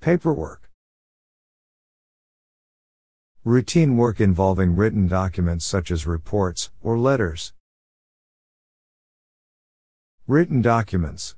Paperwork. Routine work involving written documents such as reports or letters. Written documents.